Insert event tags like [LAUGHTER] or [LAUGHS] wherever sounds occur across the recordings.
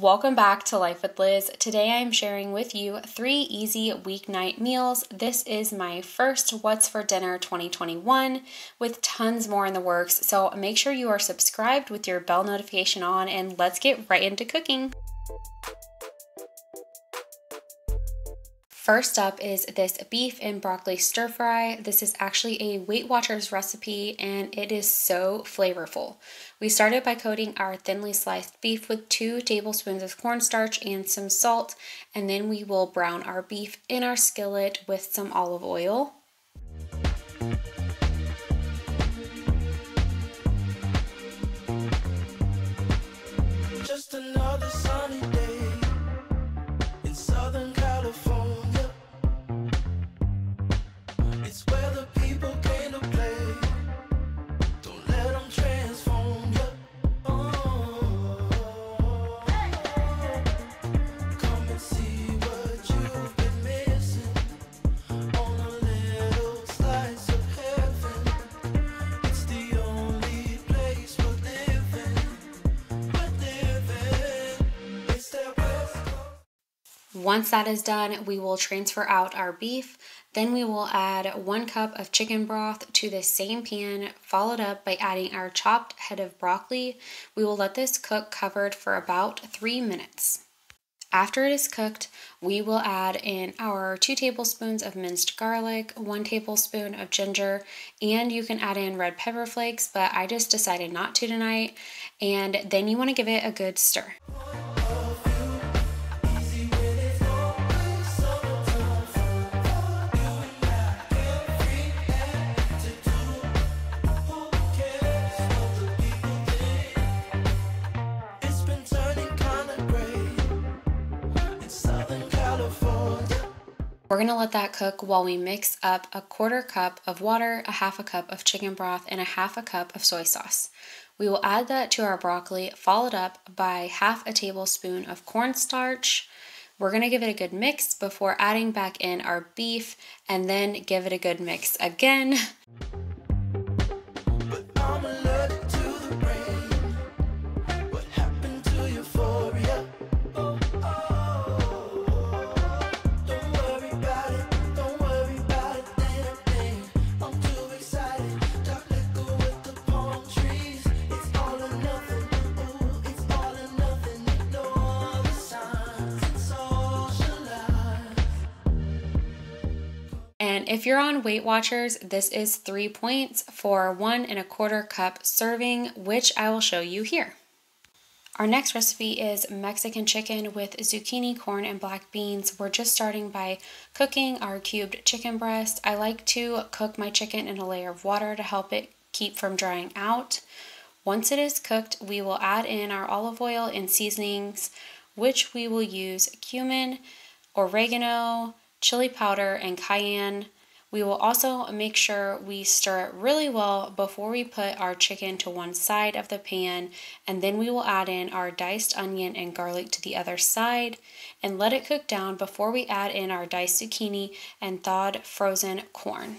Welcome back to Life with Liz. Today I am sharing with you three easy weeknight meals. This is my first What's for Dinner 2021 with tons more in the works. So make sure you are subscribed with your bell notification on and let's get right into cooking. First up is this beef and broccoli stir fry. This is actually a Weight Watchers recipe and it is so flavorful. We started by coating our thinly sliced beef with two tablespoons of cornstarch and some salt, and then we will brown our beef in our skillet with some olive oil. Once that is done, we will transfer out our beef. Then we will add one cup of chicken broth to the same pan, followed up by adding our chopped head of broccoli. We will let this cook covered for about three minutes. After it is cooked, we will add in our two tablespoons of minced garlic, one tablespoon of ginger, and you can add in red pepper flakes, but I just decided not to tonight. And then you want to give it a good stir. We're gonna let that cook while we mix up a quarter cup of water, a half a cup of chicken broth, and a half a cup of soy sauce. We will add that to our broccoli, followed up by half a tablespoon of cornstarch. We're gonna give it a good mix before adding back in our beef and then give it a good mix again. [LAUGHS] If you're on Weight Watchers, this is three points for one and a quarter cup serving, which I will show you here. Our next recipe is Mexican chicken with zucchini, corn, and black beans. We're just starting by cooking our cubed chicken breast. I like to cook my chicken in a layer of water to help it keep from drying out. Once it is cooked, we will add in our olive oil and seasonings, which we will use cumin, oregano, chili powder, and cayenne. We will also make sure we stir it really well before we put our chicken to one side of the pan and then we will add in our diced onion and garlic to the other side and let it cook down before we add in our diced zucchini and thawed frozen corn.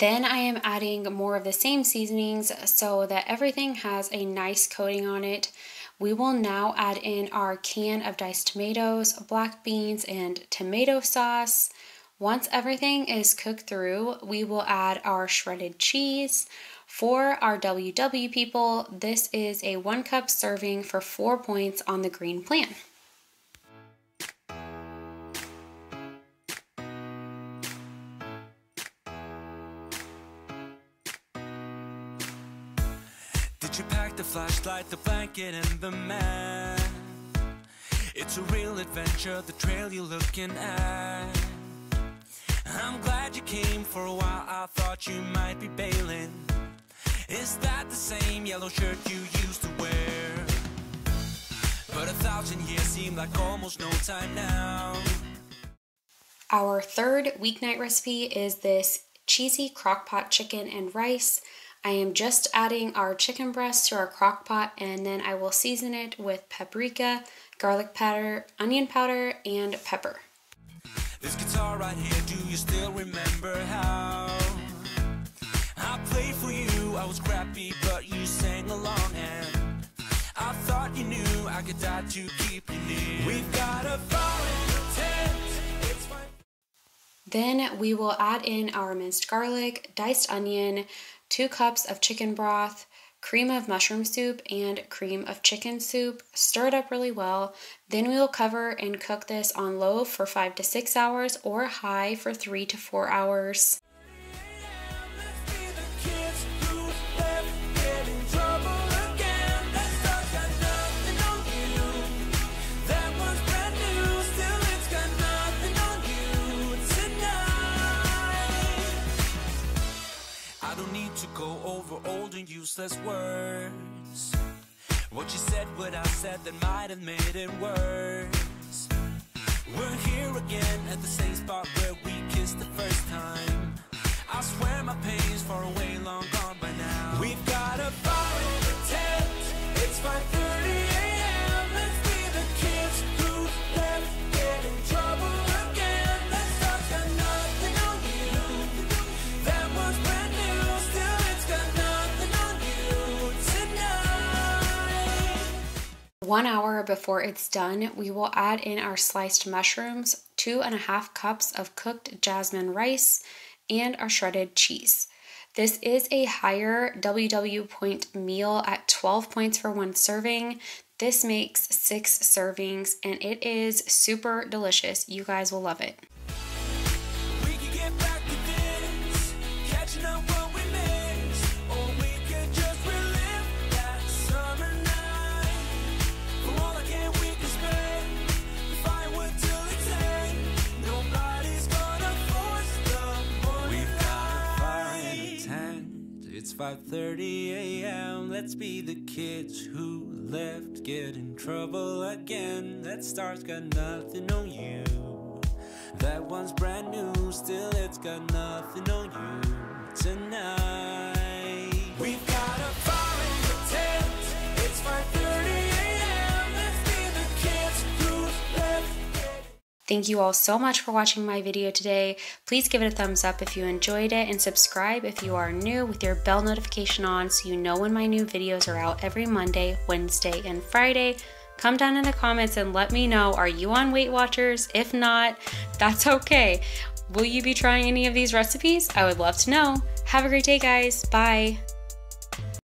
Then I am adding more of the same seasonings so that everything has a nice coating on it. We will now add in our can of diced tomatoes, black beans, and tomato sauce. Once everything is cooked through, we will add our shredded cheese, For our WW people, this is a one cup serving for four points on the green plan. Did you pack the flashlight, the blanket, and the map? It's a real adventure, the trail you're looking at. I'm glad you came for a while, I thought you might be bailing. Is that the same yellow shirt you used to wear? But a thousand years seem like almost no time now. Our third weeknight recipe is this cheesy crockpot chicken and rice. I am just adding our chicken breast to our crock pot and then I will season it with paprika, garlic powder, onion powder, and pepper. This guitar right here, do you still remember how? I played for you, I was crappy, but you sang along and I thought you knew I could die to keep you near. We've got a fire in the tent. Then we will add in our minced garlic, diced onion, two cups of chicken broth, cream of mushroom soup, and cream of chicken soup. Stir it up really well. Then we will cover and cook this on low for five to six hours or high for three to four hours. Useless words. What you said, what I said, that might have made it worse. One hour before it's done, we will add in our sliced mushrooms, two and a half cups of cooked jasmine rice, and our shredded cheese. This is a higher WW point meal at 12 points for one serving. This makes six servings and it is super delicious. You guys will love it. It's 5:30 a.m. Let's be the kids who left, get in trouble again. That star's got nothing on you. That one's brand new, still it's got nothing on you tonight. Thank you all so much for watching my video today. Please give it a thumbs up if you enjoyed it and subscribe if you are new with your bell notification on so you know when my new videos are out every Monday, Wednesday, and Friday. Come down in the comments and let me know are you on Weight Watchers? If not, that's okay. Will you be trying any of these recipes? I would love to know. Have a great day, guys. Bye.